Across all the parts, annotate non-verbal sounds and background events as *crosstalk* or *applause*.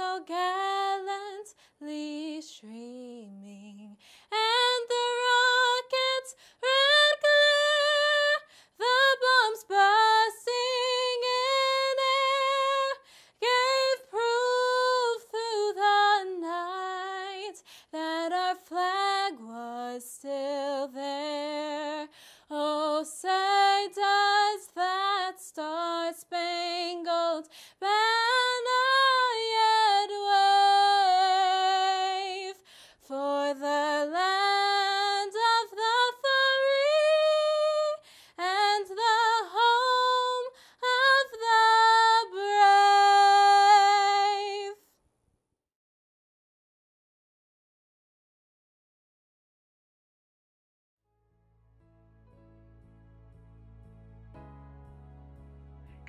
so gallantly streaming,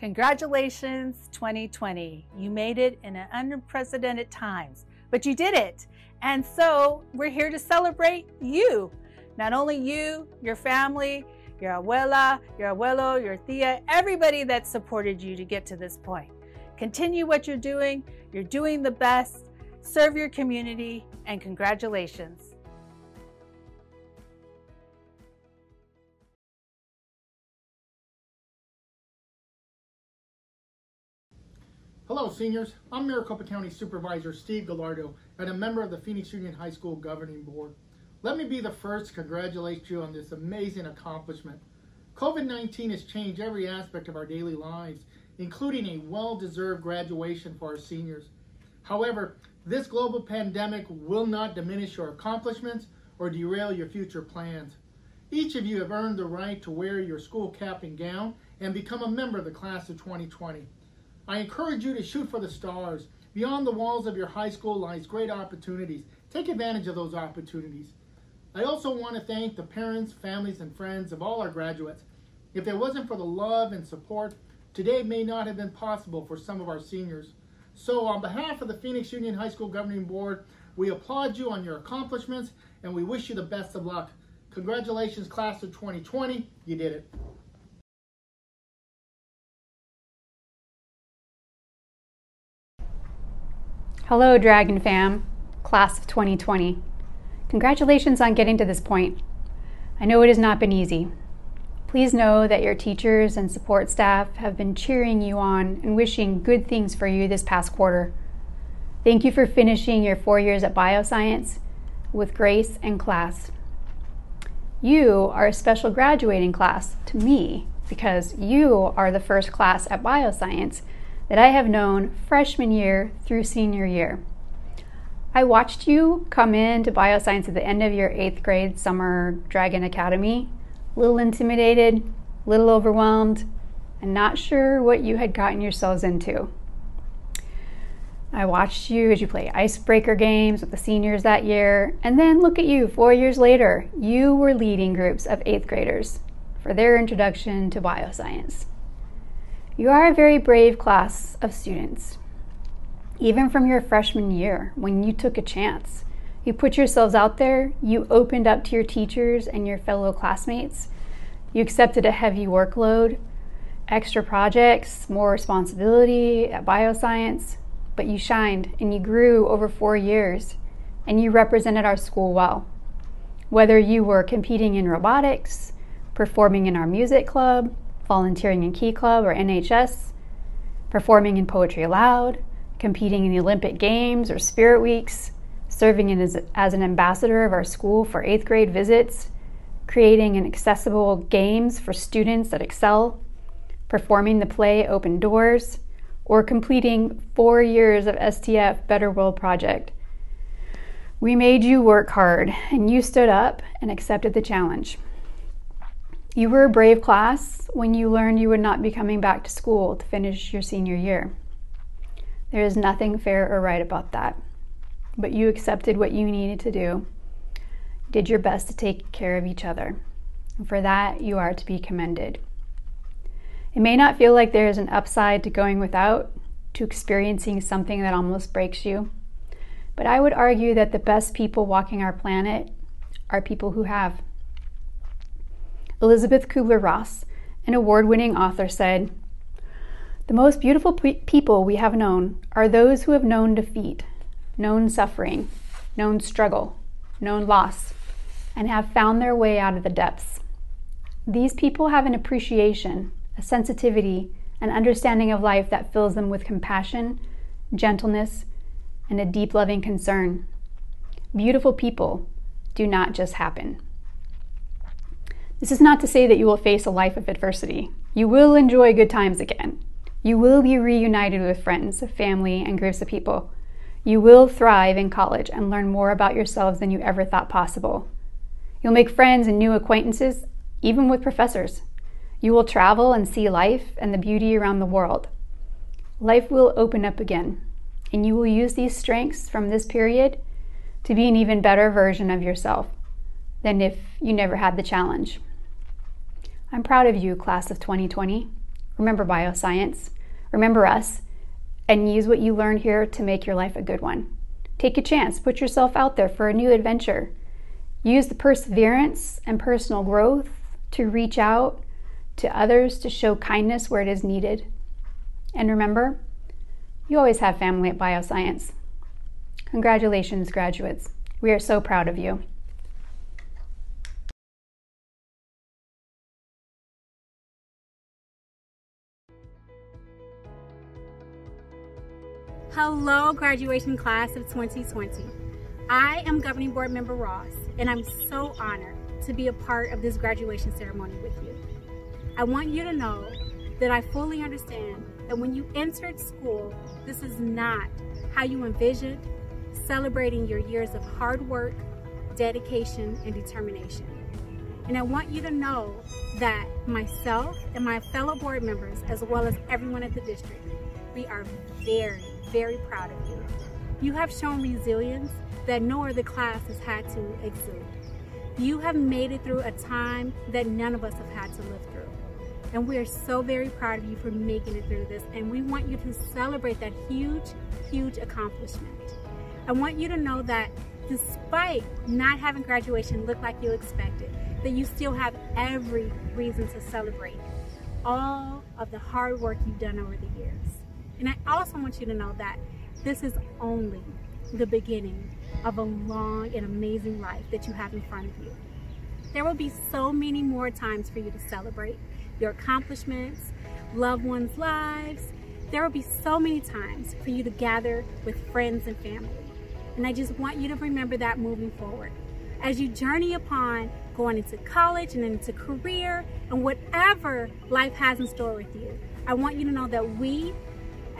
Congratulations, 2020. You made it in an unprecedented times, but you did it. And so we're here to celebrate you. Not only you, your family, your abuela, your abuelo, your tia, everybody that supported you to get to this point. Continue what you're doing. You're doing the best. Serve your community, and congratulations. Hello, seniors. I'm Maricopa County Supervisor Steve Gallardo and a member of the Phoenix Union High School Governing Board. Let me be the first to congratulate you on this amazing accomplishment. COVID 19 has changed every aspect of our daily lives, including a well deserved graduation for our seniors. However, this global pandemic will not diminish your accomplishments or derail your future plans. Each of you have earned the right to wear your school cap and gown and become a member of the class of 2020. I encourage you to shoot for the stars. Beyond the walls of your high school lies great opportunities. Take advantage of those opportunities. I also want to thank the parents, families, and friends of all our graduates. If it wasn't for the love and support, today may not have been possible for some of our seniors. So, on behalf of the Phoenix Union High School Governing Board, we applaud you on your accomplishments and we wish you the best of luck. Congratulations, class of 2020. You did it. Hello, Dragon Fam, class of 2020. Congratulations on getting to this point. I know it has not been easy. Please know that your teachers and support staff have been cheering you on and wishing good things for you this past quarter. Thank you for finishing your four years at Bioscience with grace and class. You are a special graduating class to me because you are the first class at Bioscience that I have known freshman year through senior year. I watched you come into bioscience at the end of your eighth grade summer Dragon Academy, a little intimidated, a little overwhelmed, and not sure what you had gotten yourselves into. I watched you as you play icebreaker games with the seniors that year, and then look at you four years later. You were leading groups of eighth graders for their introduction to bioscience. You are a very brave class of students. Even from your freshman year, when you took a chance, you put yourselves out there, you opened up to your teachers and your fellow classmates, you accepted a heavy workload, extra projects, more responsibility at bioscience, but you shined and you grew over four years and you represented our school well. Whether you were competing in robotics, performing in our music club, volunteering in Key Club or NHS, performing in Poetry Aloud, competing in the Olympic Games or Spirit Weeks, serving as, as an ambassador of our school for eighth grade visits, creating an accessible games for students that excel, performing the play Open Doors, or completing four years of STF Better World Project. We made you work hard, and you stood up and accepted the challenge. You were a brave class when you learned you would not be coming back to school to finish your senior year. There is nothing fair or right about that. But you accepted what you needed to do, did your best to take care of each other. And for that, you are to be commended. It may not feel like there is an upside to going without, to experiencing something that almost breaks you. But I would argue that the best people walking our planet are people who have. Elizabeth Kubler Ross, an award winning author, said, The most beautiful pe- people we have known are those who have known defeat, known suffering, known struggle, known loss, and have found their way out of the depths. These people have an appreciation, a sensitivity, an understanding of life that fills them with compassion, gentleness, and a deep loving concern. Beautiful people do not just happen. This is not to say that you will face a life of adversity. You will enjoy good times again. You will be reunited with friends, family, and groups of people. You will thrive in college and learn more about yourselves than you ever thought possible. You'll make friends and new acquaintances, even with professors. You will travel and see life and the beauty around the world. Life will open up again, and you will use these strengths from this period to be an even better version of yourself than if you never had the challenge. I'm proud of you, class of 2020. Remember bioscience, remember us, and use what you learned here to make your life a good one. Take a chance, put yourself out there for a new adventure. Use the perseverance and personal growth to reach out to others to show kindness where it is needed. And remember, you always have family at Bioscience. Congratulations, graduates. We are so proud of you. Hello, graduation class of 2020. I am Governing Board Member Ross, and I'm so honored to be a part of this graduation ceremony with you. I want you to know that I fully understand that when you entered school, this is not how you envisioned celebrating your years of hard work, dedication, and determination. And I want you to know that myself and my fellow board members, as well as everyone at the district, we are very, very proud of you. You have shown resilience that no other class has had to exude. You have made it through a time that none of us have had to live through. And we are so very proud of you for making it through this. And we want you to celebrate that huge, huge accomplishment. I want you to know that despite not having graduation look like you expected, that you still have every reason to celebrate all of the hard work you've done over the years. And I also want you to know that this is only the beginning of a long and amazing life that you have in front of you. There will be so many more times for you to celebrate your accomplishments, loved ones' lives. There will be so many times for you to gather with friends and family. And I just want you to remember that moving forward. As you journey upon going into college and into career and whatever life has in store with you, I want you to know that we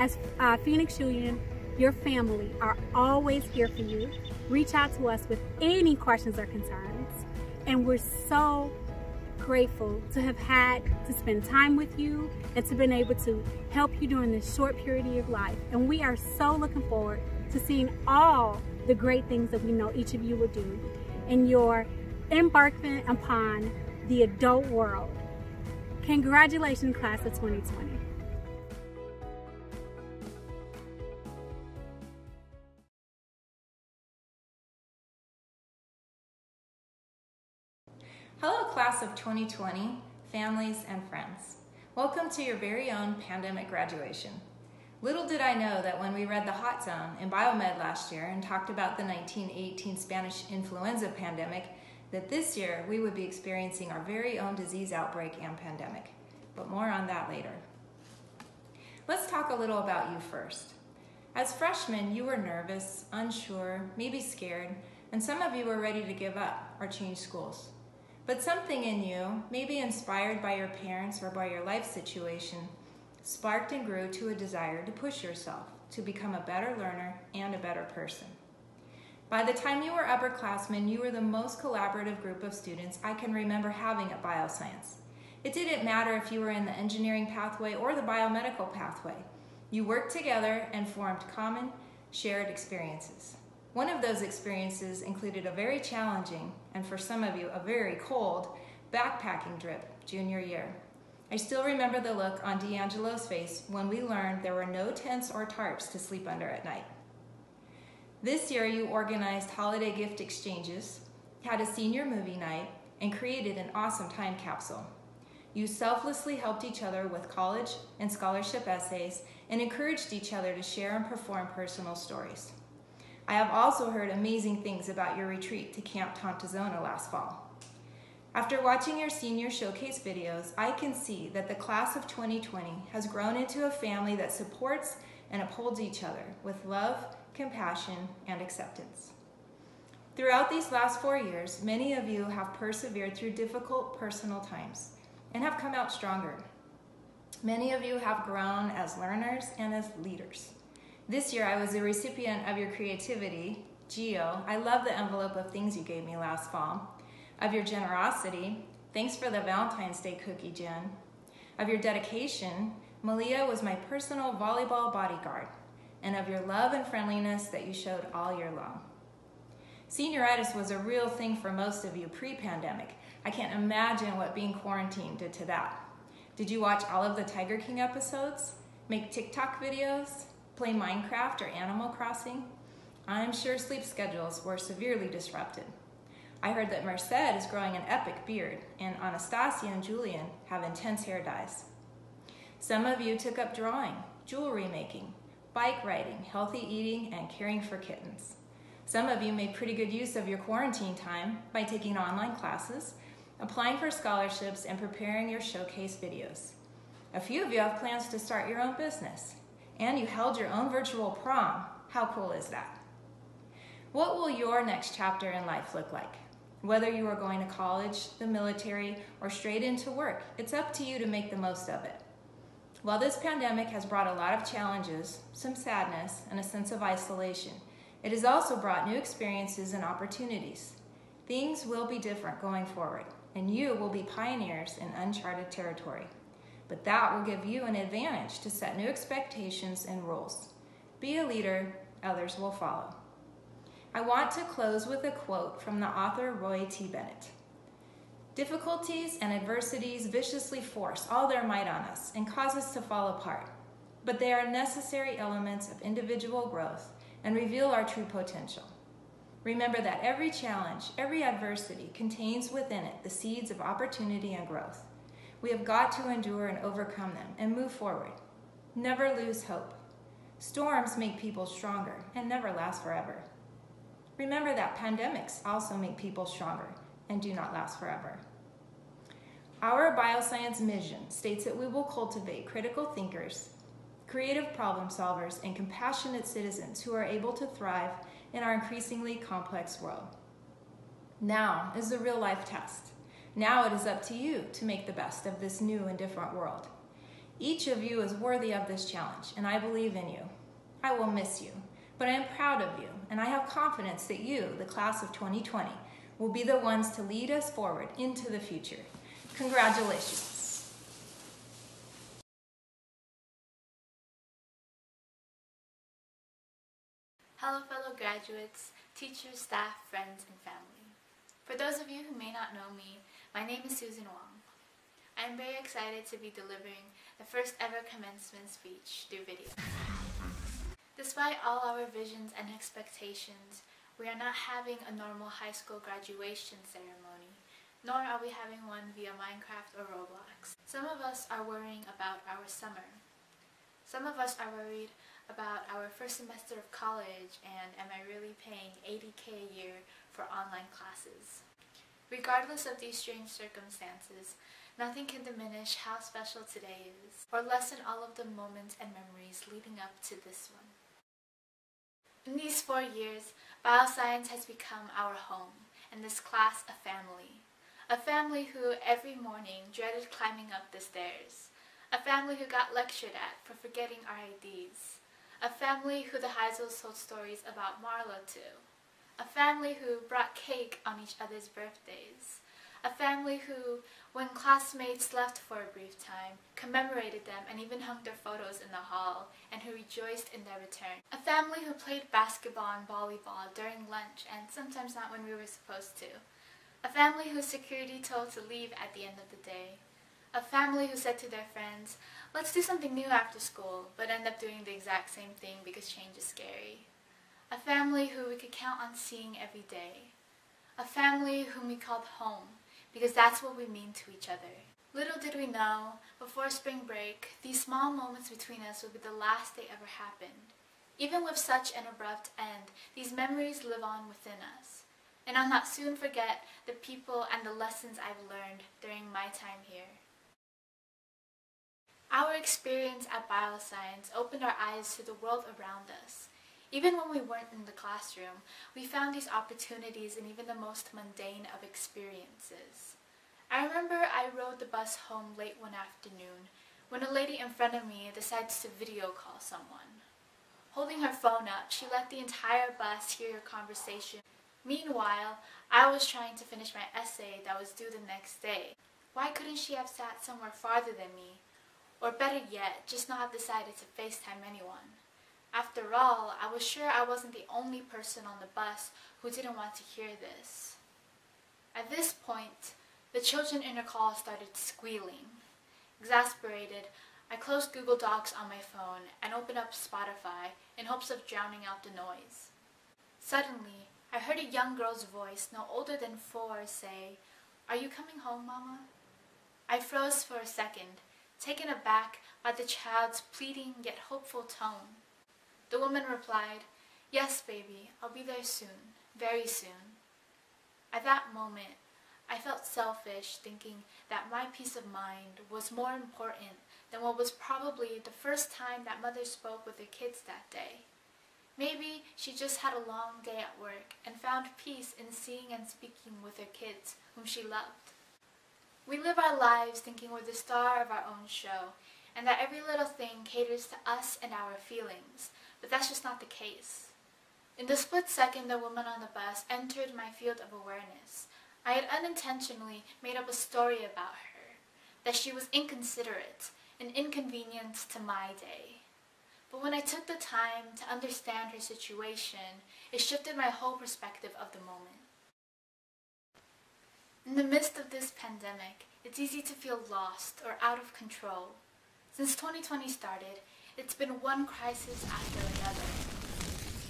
as uh, Phoenix Union, your family are always here for you. Reach out to us with any questions or concerns. And we're so grateful to have had to spend time with you and to been able to help you during this short period of your life. And we are so looking forward to seeing all the great things that we know each of you will do in your embarkment upon the adult world. Congratulations, class of 2020. Hello, class of 2020, families and friends. Welcome to your very own pandemic graduation. Little did I know that when we read The Hot Zone in Biomed last year and talked about the 1918 Spanish influenza pandemic, that this year we would be experiencing our very own disease outbreak and pandemic. But more on that later. Let's talk a little about you first. As freshmen, you were nervous, unsure, maybe scared, and some of you were ready to give up or change schools. But something in you, maybe inspired by your parents or by your life situation, sparked and grew to a desire to push yourself, to become a better learner and a better person. By the time you were upperclassmen, you were the most collaborative group of students I can remember having at Bioscience. It didn't matter if you were in the engineering pathway or the biomedical pathway. You worked together and formed common, shared experiences. One of those experiences included a very challenging, and for some of you, a very cold, backpacking trip junior year. I still remember the look on D'Angelo's face when we learned there were no tents or tarps to sleep under at night. This year, you organized holiday gift exchanges, had a senior movie night, and created an awesome time capsule. You selflessly helped each other with college and scholarship essays and encouraged each other to share and perform personal stories. I have also heard amazing things about your retreat to Camp Tontozona last fall. After watching your senior showcase videos, I can see that the class of 2020 has grown into a family that supports and upholds each other with love, compassion, and acceptance. Throughout these last four years, many of you have persevered through difficult personal times and have come out stronger. Many of you have grown as learners and as leaders. This year, I was a recipient of your creativity, Geo. I love the envelope of things you gave me last fall. Of your generosity, thanks for the Valentine's Day cookie, Jen. Of your dedication, Malia was my personal volleyball bodyguard and of your love and friendliness that you showed all year long. Senioritis was a real thing for most of you pre pandemic. I can't imagine what being quarantined did to that. Did you watch all of the Tiger King episodes? Make TikTok videos? Play Minecraft or Animal Crossing? I'm sure sleep schedules were severely disrupted. I heard that Merced is growing an epic beard, and Anastasia and Julian have intense hair dyes. Some of you took up drawing, jewelry making, bike riding, healthy eating, and caring for kittens. Some of you made pretty good use of your quarantine time by taking online classes, applying for scholarships, and preparing your showcase videos. A few of you have plans to start your own business, and you held your own virtual prom. How cool is that? What will your next chapter in life look like? Whether you are going to college, the military, or straight into work, it's up to you to make the most of it. While this pandemic has brought a lot of challenges, some sadness, and a sense of isolation, it has also brought new experiences and opportunities. Things will be different going forward, and you will be pioneers in uncharted territory. But that will give you an advantage to set new expectations and rules. Be a leader, others will follow. I want to close with a quote from the author Roy T. Bennett. Difficulties and adversities viciously force all their might on us and cause us to fall apart. But they are necessary elements of individual growth and reveal our true potential. Remember that every challenge, every adversity contains within it the seeds of opportunity and growth. We have got to endure and overcome them and move forward. Never lose hope. Storms make people stronger and never last forever. Remember that pandemics also make people stronger and do not last forever. Our bioscience mission states that we will cultivate critical thinkers, creative problem solvers, and compassionate citizens who are able to thrive in our increasingly complex world. Now is the real life test. Now it is up to you to make the best of this new and different world. Each of you is worthy of this challenge, and I believe in you. I will miss you, but I am proud of you, and I have confidence that you, the class of 2020, will be the ones to lead us forward into the future. Congratulations. Hello, fellow graduates, teachers, staff, friends, and family. For those of you who may not know me, my name is Susan Wong. I am very excited to be delivering the first ever commencement speech through video. Despite all our visions and expectations, we are not having a normal high school graduation ceremony, nor are we having one via Minecraft or Roblox. Some of us are worrying about our summer. Some of us are worried about our first semester of college and am I really paying 80k a year for online classes? Regardless of these strange circumstances, nothing can diminish how special today is or lessen all of the moments and memories leading up to this one. In these four years, bioscience has become our home, and this class a family. A family who every morning dreaded climbing up the stairs. A family who got lectured at for forgetting our IDs. A family who the Heisels told stories about Marlowe to. A family who brought cake on each other's birthdays. A family who, when classmates left for a brief time, commemorated them and even hung their photos in the hall, and who rejoiced in their return. A family who played basketball and volleyball during lunch and sometimes not when we were supposed to. A family whose security told to leave at the end of the day. A family who said to their friends, let's do something new after school, but end up doing the exact same thing because change is scary. A family who we could count on seeing every day. A family whom we called home because that's what we mean to each other. Little did we know, before spring break, these small moments between us would be the last they ever happened. Even with such an abrupt end, these memories live on within us. And I'll not soon forget the people and the lessons I've learned during my time here. Our experience at Bioscience opened our eyes to the world around us. Even when we weren't in the classroom, we found these opportunities in even the most mundane of experiences. I remember I rode the bus home late one afternoon when a lady in front of me decides to video call someone. Holding her phone up, she let the entire bus hear your conversation. Meanwhile, I was trying to finish my essay that was due the next day. Why couldn't she have sat somewhere farther than me? Or better yet, just not have decided to FaceTime anyone. After all, I was sure I wasn't the only person on the bus who didn't want to hear this. At this point, the children in the call started squealing. Exasperated, I closed Google Docs on my phone and opened up Spotify in hopes of drowning out the noise. Suddenly, I heard a young girl's voice, no older than four, say, Are you coming home, Mama? I froze for a second, taken aback by the child's pleading yet hopeful tone. The woman replied, Yes, baby, I'll be there soon, very soon. At that moment, I felt selfish thinking that my peace of mind was more important than what was probably the first time that mother spoke with her kids that day. Maybe she just had a long day at work and found peace in seeing and speaking with her kids whom she loved. We live our lives thinking we're the star of our own show and that every little thing caters to us and our feelings, but that's just not the case. In the split second the woman on the bus entered my field of awareness, I had unintentionally made up a story about her, that she was inconsiderate, an inconvenience to my day. But when I took the time to understand her situation, it shifted my whole perspective of the moment. In the midst of this pandemic, it's easy to feel lost or out of control. Since 2020 started, it's been one crisis after another.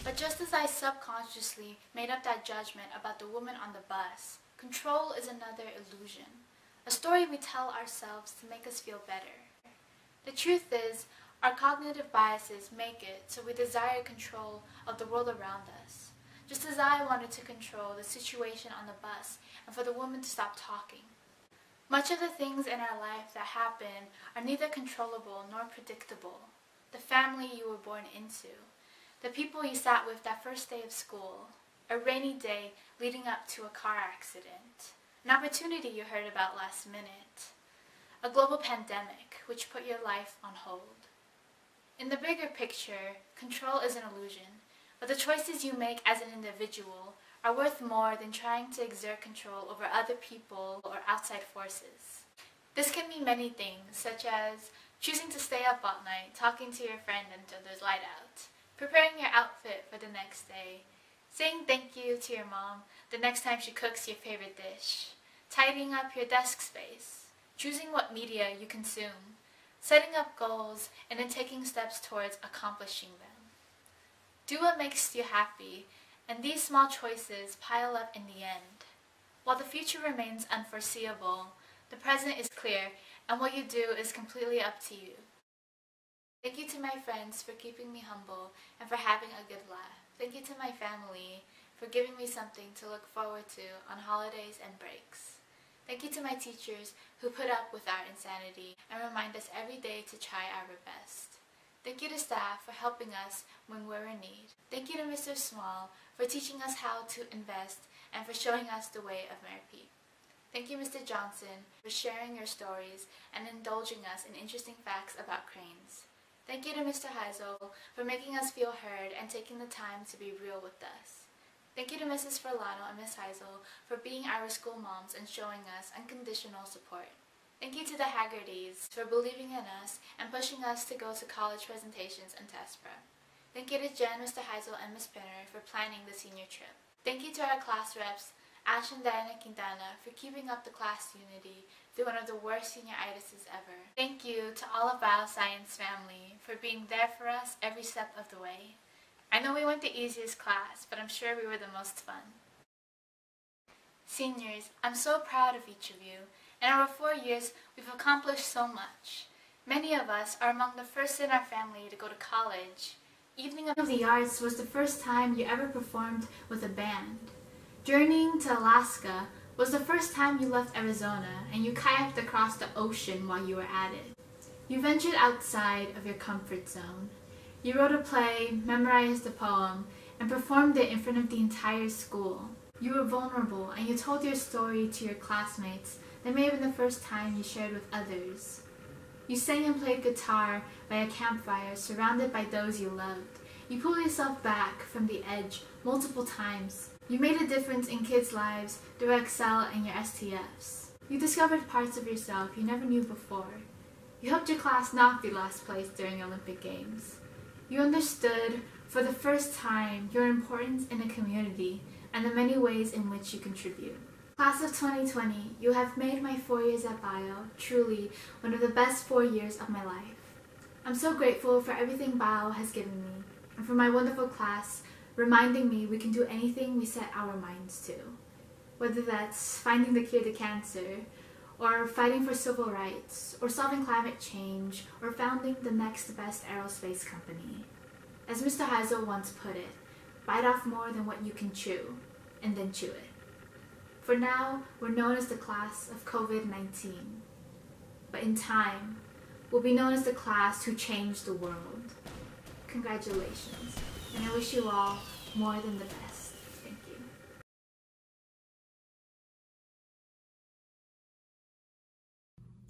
But just as I subconsciously made up that judgment about the woman on the bus, control is another illusion, a story we tell ourselves to make us feel better. The truth is, our cognitive biases make it so we desire control of the world around us. Just as I wanted to control the situation on the bus and for the woman to stop talking. Much of the things in our life that happen are neither controllable nor predictable the family you were born into, the people you sat with that first day of school, a rainy day leading up to a car accident, an opportunity you heard about last minute, a global pandemic which put your life on hold. In the bigger picture, control is an illusion, but the choices you make as an individual are worth more than trying to exert control over other people or outside forces. This can mean many things, such as choosing to stay up all night, talking to your friend until there's light out, preparing your outfit for the next day, saying thank you to your mom the next time she cooks your favorite dish, tidying up your desk space, choosing what media you consume, setting up goals, and then taking steps towards accomplishing them. Do what makes you happy, and these small choices pile up in the end. While the future remains unforeseeable, the present is clear and what you do is completely up to you. Thank you to my friends for keeping me humble and for having a good laugh. Thank you to my family for giving me something to look forward to on holidays and breaks. Thank you to my teachers who put up with our insanity and remind us every day to try our best. Thank you to staff for helping us when we're in need. Thank you to Mr. Small for teaching us how to invest and for showing us the way of Mary Thank you, Mr. Johnson, for sharing your stories and indulging us in interesting facts about cranes. Thank you to Mr. Heisel for making us feel heard and taking the time to be real with us. Thank you to Mrs. Ferlano and Miss Heisel for being our school moms and showing us unconditional support. Thank you to the Haggertys for believing in us and pushing us to go to college presentations and test prep. Thank you to Jen, Mr. Heisel, and Miss Pinner for planning the senior trip. Thank you to our class reps, Ash and Diana Quintana, for keeping up the class unity through one of the worst senior senioritis ever. Thank you to all of Bioscience family for being there for us every step of the way. I know we weren't the easiest class, but I'm sure we were the most fun. Seniors, I'm so proud of each of you. In our four years, we've accomplished so much. Many of us are among the first in our family to go to college. Evening of the Arts was the first time you ever performed with a band. Journeying to Alaska was the first time you left Arizona and you kayaked across the ocean while you were at it. You ventured outside of your comfort zone. You wrote a play, memorized a poem, and performed it in front of the entire school. You were vulnerable and you told your story to your classmates that may have been the first time you shared with others. You sang and played guitar by a campfire surrounded by those you loved. You pulled yourself back from the edge multiple times. You made a difference in kids' lives through Excel and your STFs. You discovered parts of yourself you never knew before. You helped your class not be last place during Olympic Games. You understood for the first time your importance in a community and the many ways in which you contribute. Class of 2020, you have made my four years at Bio truly one of the best four years of my life. I'm so grateful for everything Bio has given me and for my wonderful class reminding me we can do anything we set our minds to. Whether that's finding the cure to cancer, or fighting for civil rights, or solving climate change, or founding the next best aerospace company. As Mr. Heisel once put it, bite off more than what you can chew, and then chew it. For now, we're known as the class of COVID-19. But in time, we'll be known as the class who changed the world. Congratulations, and I wish you all more than the best.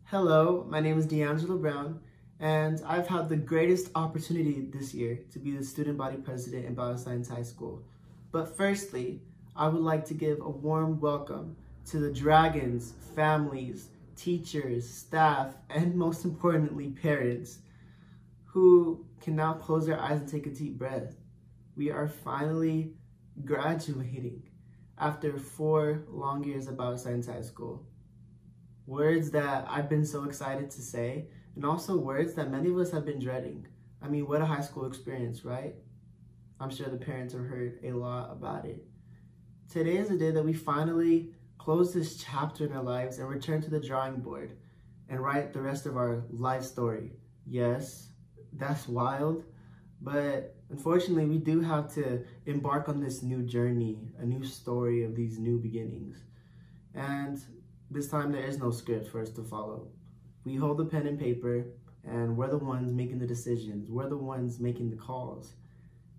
Hello, my name is D'Angelo Brown, and I've had the greatest opportunity this year to be the student body president in Bioscience High School. But firstly, I would like to give a warm welcome to the Dragons, families, teachers, staff, and most importantly, parents, who can now close their eyes and take a deep breath. We are finally graduating after four long years of Bioscience High School words that I've been so excited to say, and also words that many of us have been dreading. I mean, what a high school experience, right? I'm sure the parents have heard a lot about it. Today is the day that we finally close this chapter in our lives and return to the drawing board and write the rest of our life story. Yes, that's wild, but unfortunately, we do have to embark on this new journey, a new story of these new beginnings. And this time there is no script for us to follow. We hold the pen and paper and we're the ones making the decisions. We're the ones making the calls.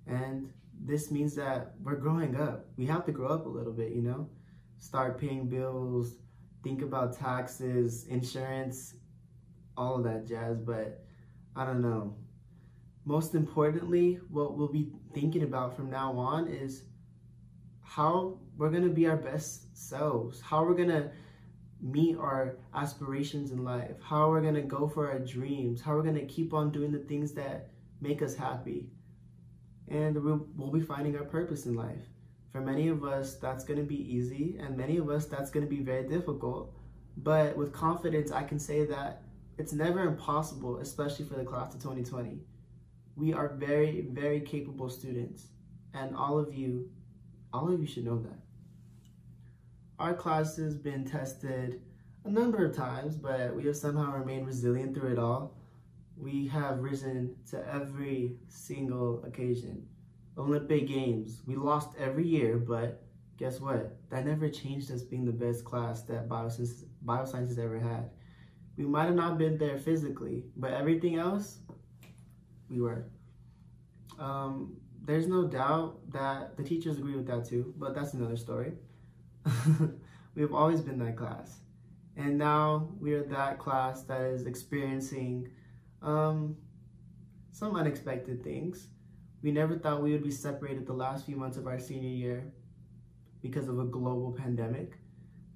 And this means that we're growing up. We have to grow up a little bit, you know? Start paying bills, think about taxes, insurance, all of that jazz, but I don't know. Most importantly, what we'll be thinking about from now on is how we're gonna be our best selves, how we're gonna meet our aspirations in life, how we're going to go for our dreams, how we're going to keep on doing the things that make us happy. And we'll, we'll be finding our purpose in life. For many of us, that's going to be easy, and many of us, that's going to be very difficult. But with confidence, I can say that it's never impossible, especially for the class of 2020. We are very, very capable students, and all of you, all of you should know that. Our class has been tested a number of times, but we have somehow remained resilient through it all. We have risen to every single occasion. Olympic Games, we lost every year, but guess what? That never changed us being the best class that bioscience, bioscience has ever had. We might have not been there physically, but everything else, we were. Um, there's no doubt that the teachers agree with that too, but that's another story. *laughs* We've always been that class. And now we are that class that is experiencing um, some unexpected things. We never thought we would be separated the last few months of our senior year. because of a global pandemic.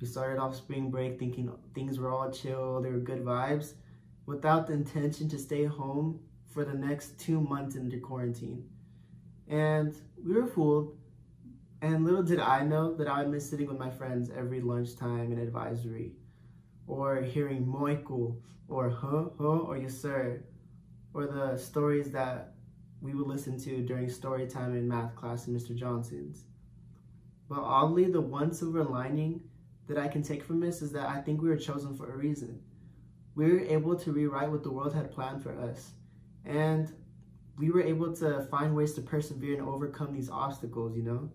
We started off spring break thinking things were all chill, there were good vibes, without the intention to stay home for the next two months into quarantine. And we were fooled. And little did I know that I would miss sitting with my friends every lunchtime in advisory, or hearing moiku, or huh, huh, or yes sir, or the stories that we would listen to during story time in math class in Mr. Johnson's. But oddly, the one silver lining that I can take from this is that I think we were chosen for a reason. We were able to rewrite what the world had planned for us. And we were able to find ways to persevere and overcome these obstacles, you know?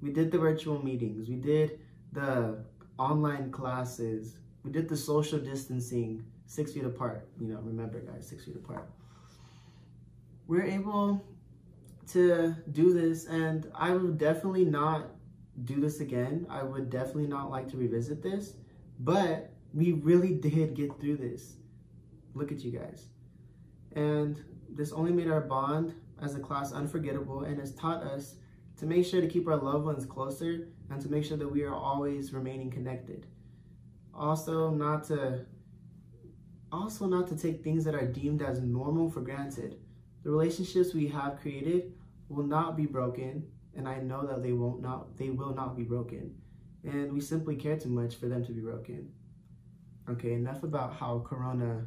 We did the virtual meetings, we did the online classes, we did the social distancing, six feet apart, you know, remember guys, six feet apart. We're able to do this and I would definitely not do this again. I would definitely not like to revisit this, but we really did get through this. Look at you guys. And this only made our bond as a class unforgettable and has taught us to make sure to keep our loved ones closer and to make sure that we are always remaining connected. Also, not to also not to take things that are deemed as normal for granted. The relationships we have created will not be broken and I know that they won't not they will not be broken. And we simply care too much for them to be broken. Okay, enough about how Corona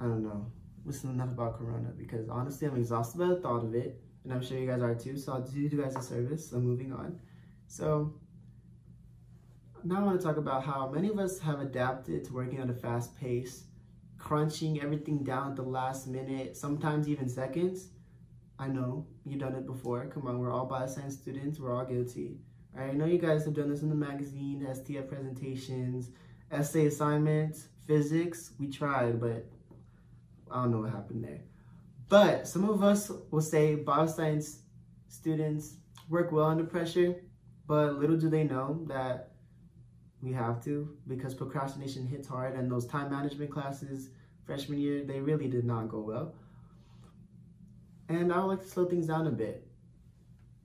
I don't know. Listen enough about Corona because honestly I'm exhausted by the thought of it, and I'm sure you guys are too, so I'll do you guys a service. I'm moving on. So now I want to talk about how many of us have adapted to working at a fast pace, crunching everything down at the last minute, sometimes even seconds, I know you've done it before. Come on, we're all bioscience students. We're all guilty. I know you guys have done this in the magazine, STF presentations, essay assignments, physics. We tried, but I don't know what happened there. But some of us will say bioscience students work well under pressure, but little do they know that we have to because procrastination hits hard and those time management classes freshman year, they really did not go well. And I would like to slow things down a bit.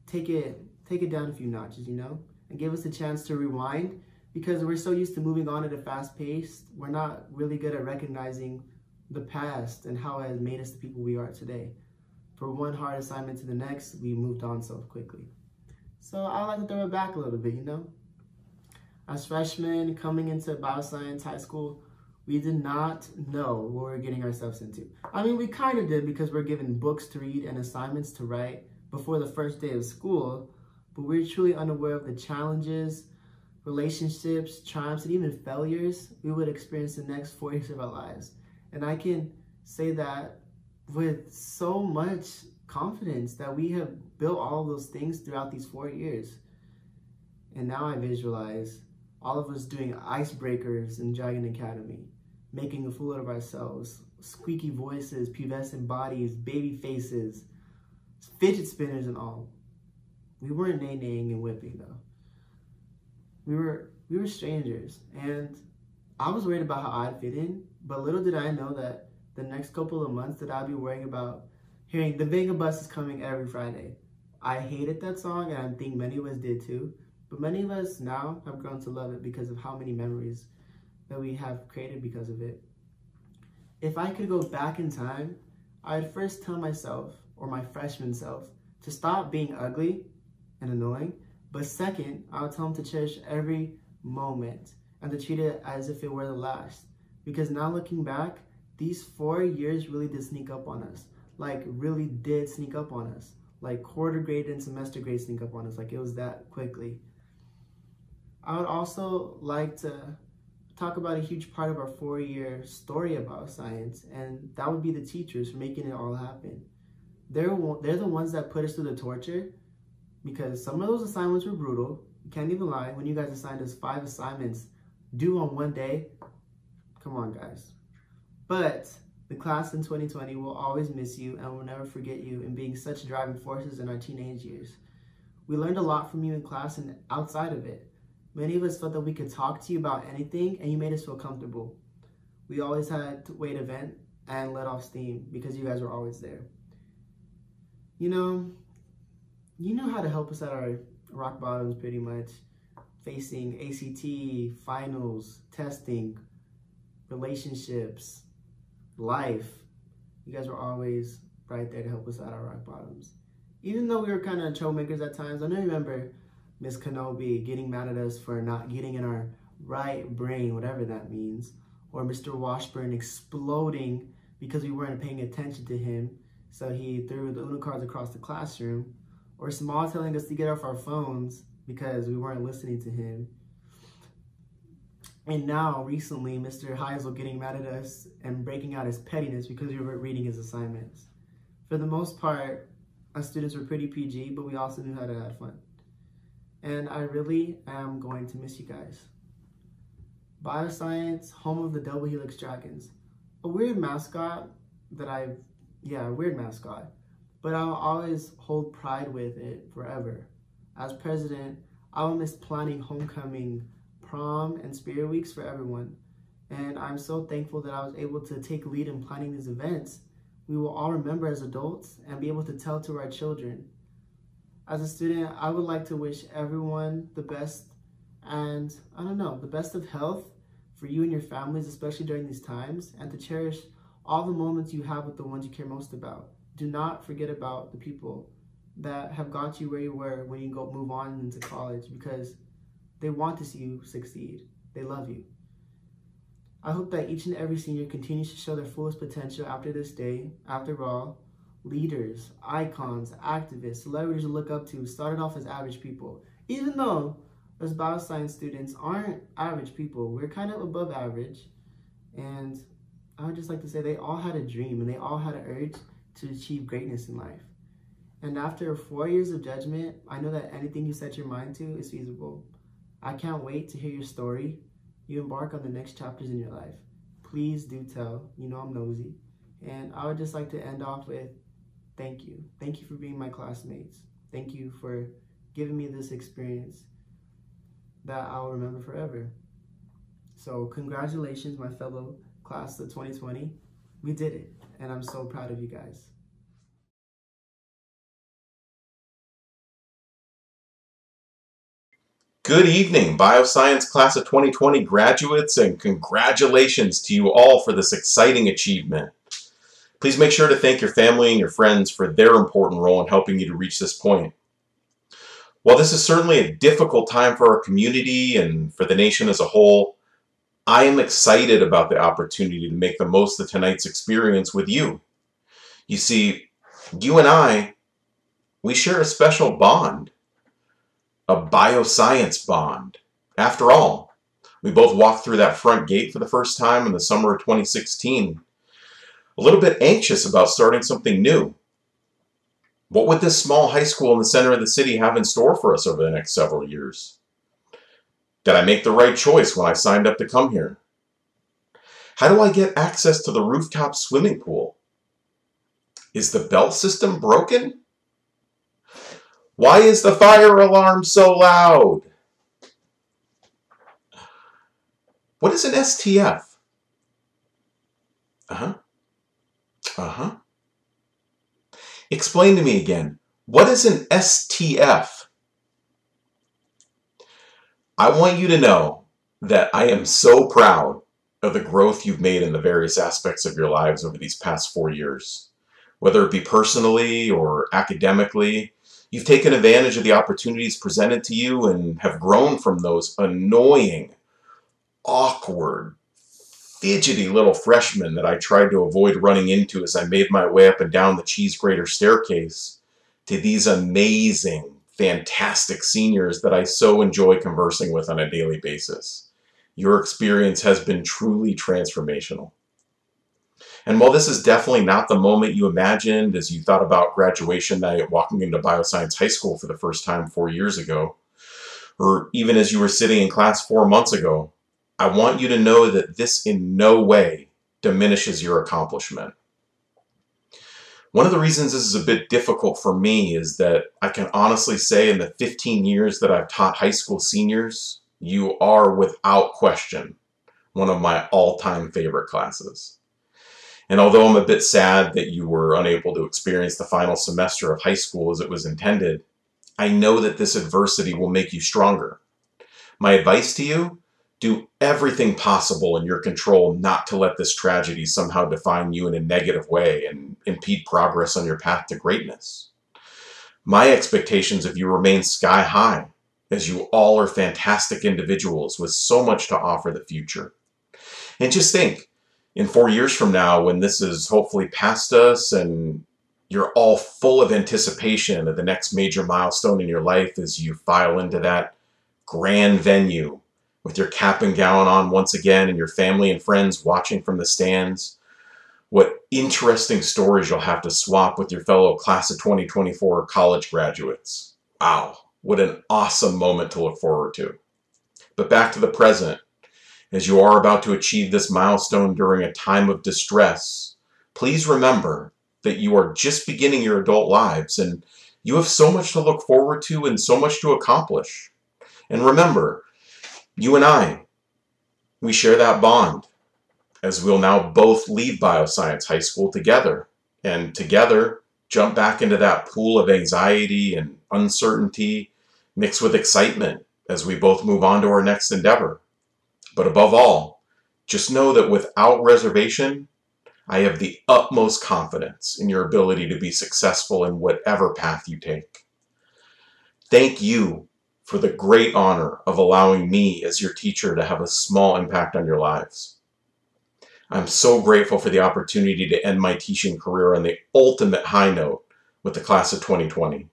Take it, take it down a few notches, you know? And give us a chance to rewind because we're so used to moving on at a fast pace, we're not really good at recognizing the past and how it has made us the people we are today. For one hard assignment to the next, we moved on so quickly. So I like to throw it back a little bit, you know? As freshmen coming into bioscience high school, we did not know what we were getting ourselves into. I mean, we kind of did because we're given books to read and assignments to write before the first day of school, but we're truly unaware of the challenges, relationships, triumphs, and even failures we would experience the next four years of our lives. And I can say that with so much confidence that we have built all those things throughout these four years. And now I visualize all of us doing icebreakers in Dragon Academy making a fool out of ourselves, squeaky voices, pubescent bodies, baby faces, fidget spinners and all. We weren't nay-naying and whipping though. We were we were strangers and I was worried about how I'd fit in, but little did I know that the next couple of months that I'd be worrying about hearing the Vengabus is coming every Friday. I hated that song and I think many of us did too, but many of us now have grown to love it because of how many memories that we have created because of it. If I could go back in time, I'd first tell myself, or my freshman self, to stop being ugly and annoying. But second, I would tell him to cherish every moment and to treat it as if it were the last. Because now looking back, these four years really did sneak up on us. Like, really did sneak up on us. Like, quarter grade and semester grade sneak up on us. Like, it was that quickly. I would also like to talk about a huge part of our four-year story about science, and that would be the teachers for making it all happen. They're, they're the ones that put us through the torture because some of those assignments were brutal. You Can't even lie. When you guys assigned us five assignments due on one day, come on, guys. But the class in 2020 will always miss you and will never forget you in being such driving forces in our teenage years. We learned a lot from you in class and outside of it. Many of us felt that we could talk to you about anything and you made us feel comfortable. We always had to wait to vent and let off steam because you guys were always there. You know, you know how to help us at our rock bottoms pretty much, facing ACT, finals, testing, relationships, life. You guys were always right there to help us out at rock bottoms. Even though we were kind of troublemakers at times, I know you remember Miss Kenobi getting mad at us for not getting in our right brain, whatever that means, or Mr. Washburn exploding because we weren't paying attention to him, so he threw the Uno cards across the classroom, or Small telling us to get off our phones because we weren't listening to him. And now, recently, Mr. Heisel getting mad at us and breaking out his pettiness because we weren't reading his assignments. For the most part, our students were pretty PG, but we also knew how to have fun. And I really am going to miss you guys. Bioscience, home of the Double Helix Dragons. A weird mascot that I've, yeah, weird mascot, but I'll always hold pride with it forever. As president, I will miss planning homecoming, prom, and spirit weeks for everyone. And I'm so thankful that I was able to take lead in planning these events. We will all remember as adults and be able to tell to our children. As a student, I would like to wish everyone the best and I don't know, the best of health for you and your families, especially during these times, and to cherish all the moments you have with the ones you care most about. Do not forget about the people that have got you where you were when you go move on into college because they want to see you succeed. They love you. I hope that each and every senior continues to show their fullest potential after this day. After all, leaders, icons, activists, celebrities to look up to started off as average people. Even though us bioscience students aren't average people, we're kind of above average. And I would just like to say they all had a dream and they all had an urge to achieve greatness in life. And after four years of judgment, I know that anything you set your mind to is feasible. I can't wait to hear your story. You embark on the next chapters in your life. Please do tell. You know I'm nosy. And I would just like to end off with thank you. Thank you for being my classmates. Thank you for giving me this experience that I'll remember forever. So congratulations, my fellow class of 2020. We did it, and I'm so proud of you guys. Good evening, Bioscience Class of 2020 graduates, and congratulations to you all for this exciting achievement. Please make sure to thank your family and your friends for their important role in helping you to reach this point. While this is certainly a difficult time for our community and for the nation as a whole, I am excited about the opportunity to make the most of tonight's experience with you. You see, you and I, we share a special bond a bioscience bond. After all, we both walked through that front gate for the first time in the summer of 2016, a little bit anxious about starting something new. What would this small high school in the center of the city have in store for us over the next several years? Did I make the right choice when I signed up to come here? How do I get access to the rooftop swimming pool? Is the bell system broken? Why is the fire alarm so loud? What is an STF? Uh-huh. Uh-huh. Explain to me again. What is an STF? I want you to know that I am so proud of the growth you've made in the various aspects of your lives over these past four years. Whether it be personally or academically, You've taken advantage of the opportunities presented to you and have grown from those annoying, awkward, fidgety little freshmen that I tried to avoid running into as I made my way up and down the cheese grater staircase to these amazing, fantastic seniors that I so enjoy conversing with on a daily basis. Your experience has been truly transformational. And while this is definitely not the moment you imagined as you thought about graduation night walking into Bioscience High School for the first time four years ago, or even as you were sitting in class four months ago, I want you to know that this in no way diminishes your accomplishment. One of the reasons this is a bit difficult for me is that I can honestly say in the 15 years that I've taught high school seniors, you are without question one of my all-time favorite classes. And although I'm a bit sad that you were unable to experience the final semester of high school as it was intended, I know that this adversity will make you stronger. My advice to you do everything possible in your control not to let this tragedy somehow define you in a negative way and impede progress on your path to greatness. My expectations of you remain sky high, as you all are fantastic individuals with so much to offer the future. And just think, in four years from now, when this is hopefully past us and you're all full of anticipation of the next major milestone in your life as you file into that grand venue with your cap and gown on once again and your family and friends watching from the stands. What interesting stories you'll have to swap with your fellow class of 2024 college graduates. Wow, what an awesome moment to look forward to. But back to the present. As you are about to achieve this milestone during a time of distress, please remember that you are just beginning your adult lives and you have so much to look forward to and so much to accomplish. And remember, you and I, we share that bond as we'll now both leave Bioscience High School together and together jump back into that pool of anxiety and uncertainty mixed with excitement as we both move on to our next endeavor. But above all, just know that without reservation, I have the utmost confidence in your ability to be successful in whatever path you take. Thank you for the great honor of allowing me as your teacher to have a small impact on your lives. I'm so grateful for the opportunity to end my teaching career on the ultimate high note with the class of 2020.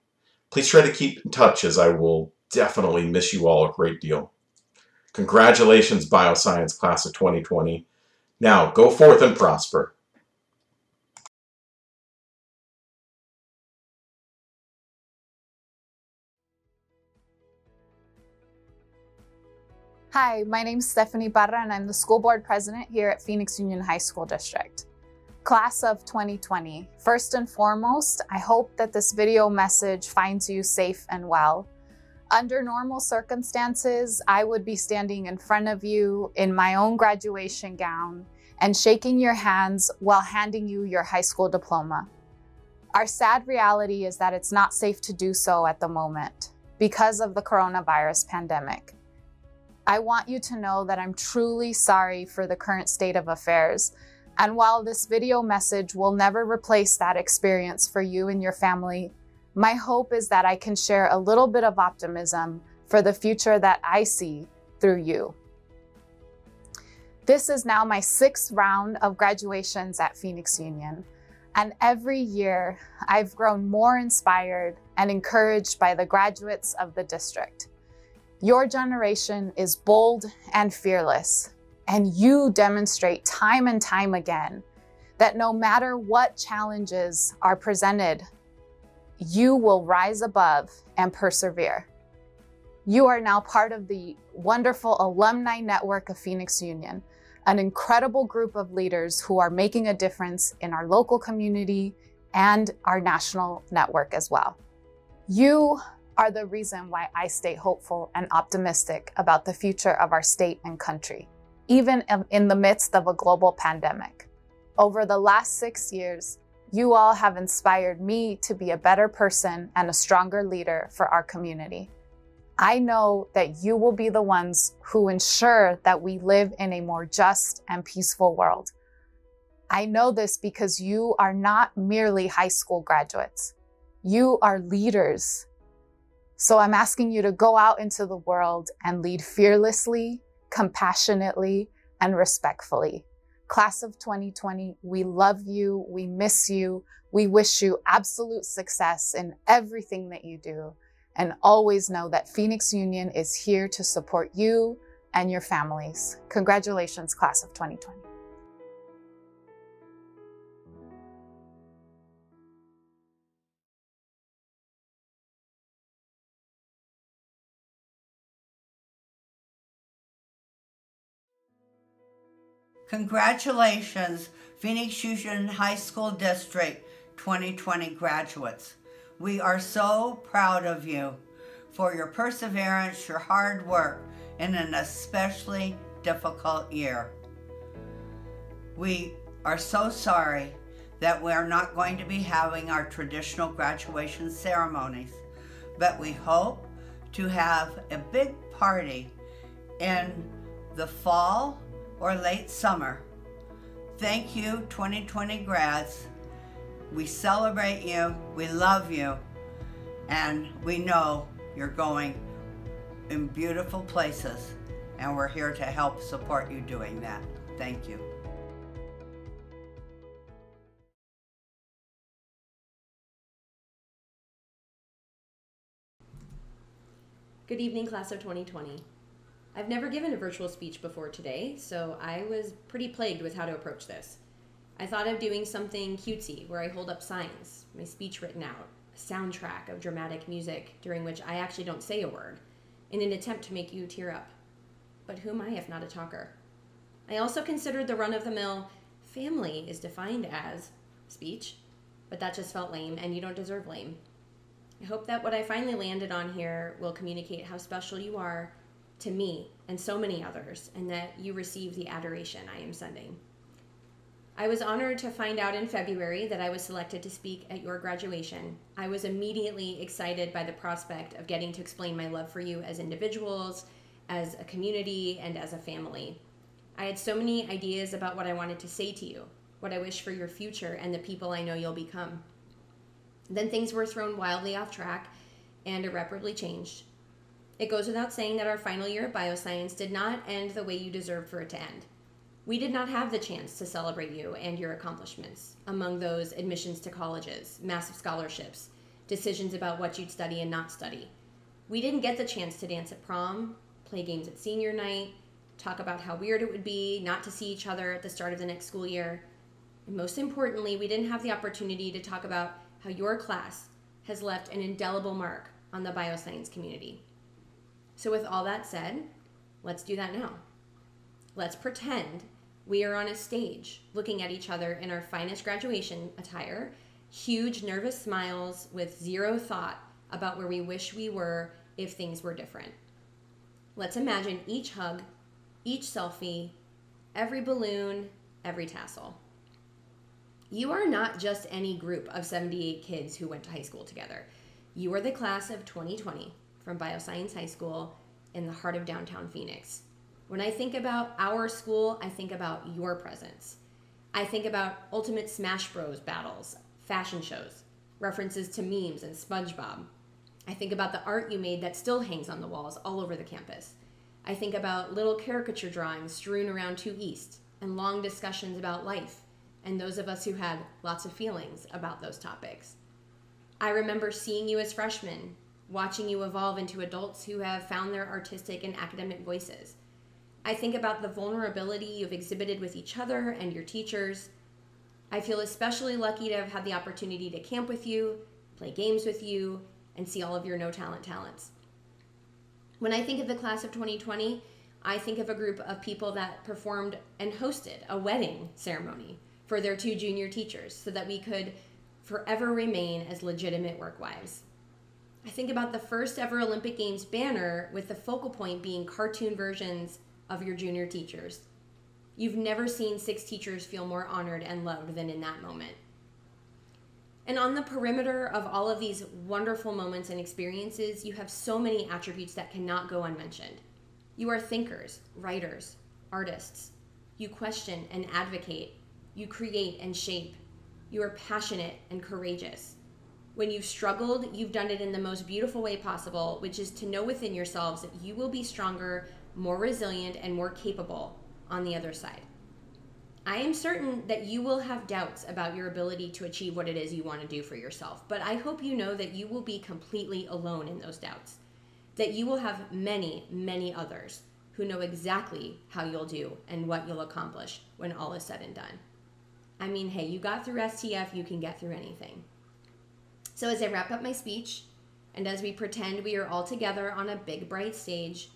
Please try to keep in touch as I will definitely miss you all a great deal. Congratulations, Bioscience class of 2020. Now, go forth and prosper. Hi, my name is Stephanie Parra and I'm the school board president here at Phoenix Union High School District. Class of 2020, first and foremost, I hope that this video message finds you safe and well. Under normal circumstances, I would be standing in front of you in my own graduation gown and shaking your hands while handing you your high school diploma. Our sad reality is that it's not safe to do so at the moment because of the coronavirus pandemic. I want you to know that I'm truly sorry for the current state of affairs. And while this video message will never replace that experience for you and your family, my hope is that I can share a little bit of optimism for the future that I see through you. This is now my sixth round of graduations at Phoenix Union. And every year, I've grown more inspired and encouraged by the graduates of the district. Your generation is bold and fearless, and you demonstrate time and time again that no matter what challenges are presented, you will rise above and persevere. You are now part of the wonderful alumni network of Phoenix Union, an incredible group of leaders who are making a difference in our local community and our national network as well. You are the reason why I stay hopeful and optimistic about the future of our state and country, even in the midst of a global pandemic. Over the last six years, you all have inspired me to be a better person and a stronger leader for our community. I know that you will be the ones who ensure that we live in a more just and peaceful world. I know this because you are not merely high school graduates. You are leaders so I'm asking you to go out into the world and lead fearlessly, compassionately, and respectfully. Class of 2020, we love you. We miss you. We wish you absolute success in everything that you do. And always know that Phoenix Union is here to support you and your families. Congratulations, class of 2020. Congratulations, Phoenix Union High School District 2020 graduates. We are so proud of you for your perseverance, your hard work in an especially difficult year. We are so sorry that we are not going to be having our traditional graduation ceremonies, but we hope to have a big party in the fall or late summer. Thank you, 2020 grads. We celebrate you, we love you, and we know you're going in beautiful places, and we're here to help support you doing that. Thank you. Good evening, class of 2020. I've never given a virtual speech before today, so I was pretty plagued with how to approach this. I thought of doing something cutesy where I hold up signs, my speech written out, a soundtrack of dramatic music during which I actually don't say a word, in an attempt to make you tear up. But who am I if not a talker? I also considered the run of the mill family is defined as speech, but that just felt lame, and you don't deserve lame. I hope that what I finally landed on here will communicate how special you are to me and so many others, and that you receive the adoration I am sending. I was honored to find out in February that I was selected to speak at your graduation. I was immediately excited by the prospect of getting to explain my love for you as individuals, as a community, and as a family. I had so many ideas about what I wanted to say to you, what I wish for your future, and the people I know you'll become. Then things were thrown wildly off track and irreparably changed. It goes without saying that our final year of bioscience did not end the way you deserved for it to end. We did not have the chance to celebrate you and your accomplishments. Among those, admissions to colleges, massive scholarships, decisions about what you'd study and not study. We didn't get the chance to dance at prom, play games at senior night, talk about how weird it would be not to see each other at the start of the next school year. And most importantly, we didn't have the opportunity to talk about how your class has left an indelible mark on the bioscience community. So, with all that said, let's do that now. Let's pretend we are on a stage looking at each other in our finest graduation attire, huge nervous smiles with zero thought about where we wish we were if things were different. Let's imagine each hug, each selfie, every balloon, every tassel. You are not just any group of 78 kids who went to high school together. You are the class of 2020 from Bioscience High School in the heart of downtown Phoenix. When I think about our school, I think about your presence. I think about Ultimate Smash Bros. battles, fashion shows, references to memes and SpongeBob. I think about the art you made that still hangs on the walls all over the campus. I think about little caricature drawings strewn around 2 East and long discussions about life and those of us who had lots of feelings about those topics. I remember seeing you as freshmen, watching you evolve into adults who have found their artistic and academic voices. I think about the vulnerability you've exhibited with each other and your teachers. I feel especially lucky to have had the opportunity to camp with you, play games with you, and see all of your no talent talents. When I think of the class of 2020, I think of a group of people that performed and hosted a wedding ceremony for their two junior teachers so that we could forever remain as legitimate work wives. I think about the first ever Olympic Games banner with the focal point being cartoon versions of your junior teachers. You've never seen six teachers feel more honored and loved than in that moment. And on the perimeter of all of these wonderful moments and experiences, you have so many attributes that cannot go unmentioned. You are thinkers, writers, artists. You question and advocate you create and shape. You are passionate and courageous. When you've struggled, you've done it in the most beautiful way possible, which is to know within yourselves that you will be stronger, more resilient, and more capable on the other side. I am certain that you will have doubts about your ability to achieve what it is you want to do for yourself, but I hope you know that you will be completely alone in those doubts. That you will have many, many others who know exactly how you'll do and what you'll accomplish when all is said and done. I mean, hey, you got through STF, you can get through anything. So, as I wrap up my speech, and as we pretend we are all together on a big, bright stage,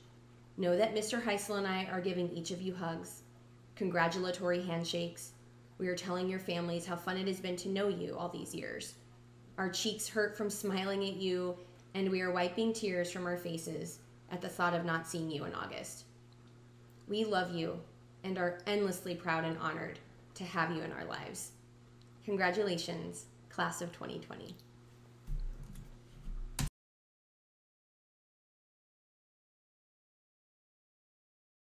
know that Mr. Heisel and I are giving each of you hugs, congratulatory handshakes. We are telling your families how fun it has been to know you all these years. Our cheeks hurt from smiling at you, and we are wiping tears from our faces at the thought of not seeing you in August. We love you and are endlessly proud and honored to have you in our lives. Congratulations, class of 2020.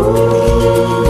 Oh,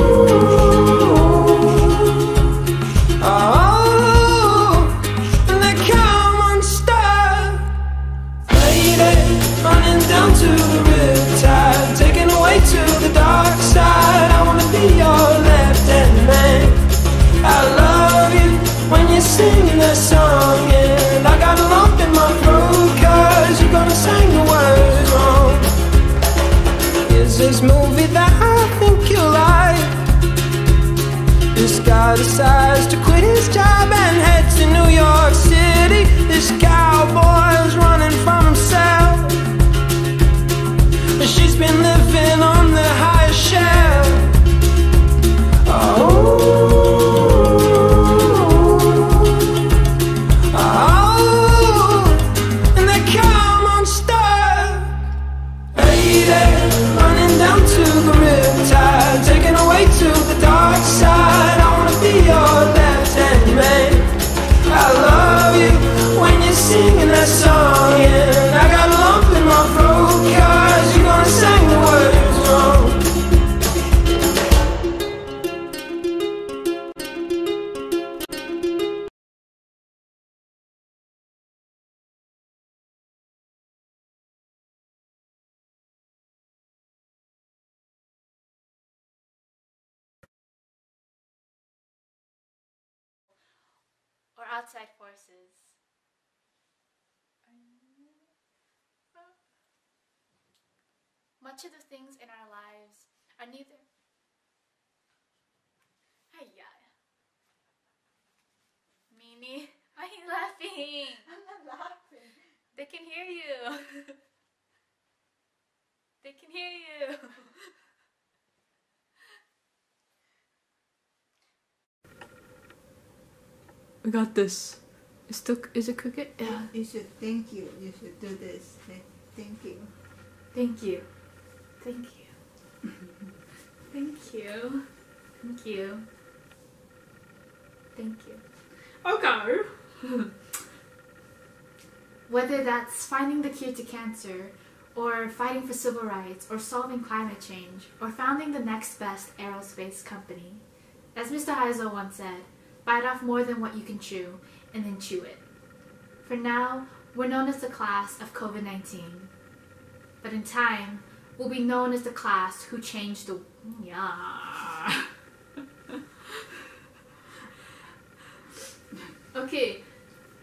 outside forces. Much of the things in our lives are neither. Hiya. Mimi, *laughs* why are you laughing? *laughs* I'm not laughing. They can hear you. *laughs* they can hear you. We got this. Is still is it crooked? Yeah. You should thank you. You should do this. Thank you. Thank you. Thank you. Thank you. Thank you. Thank you. Okay. *laughs* Whether that's finding the cure to cancer, or fighting for civil rights, or solving climate change, or founding the next best aerospace company. As Mr. Heisel once said, bite off more than what you can chew, and then chew it. For now, we're known as the class of COVID 19. But in time, we'll be known as the class who changed the. Yeah. *laughs* okay,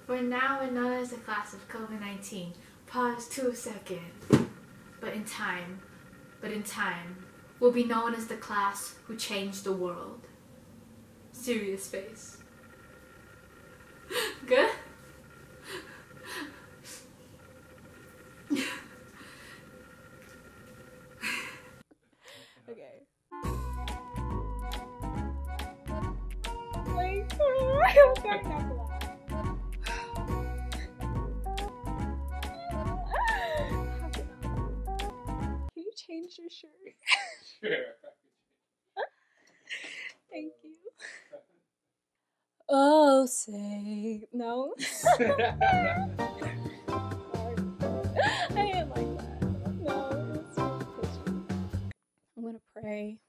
for now, we're known as the class of COVID 19. Pause two seconds. But in time, but in time, we'll be known as the class who changed the world. Serious face. Good? Okay. Like, I'm starting not to laugh. Can you change your shirt? Thank you. Oh, say no. *laughs* *laughs* I didn't like that. No, it's I'm gonna pray.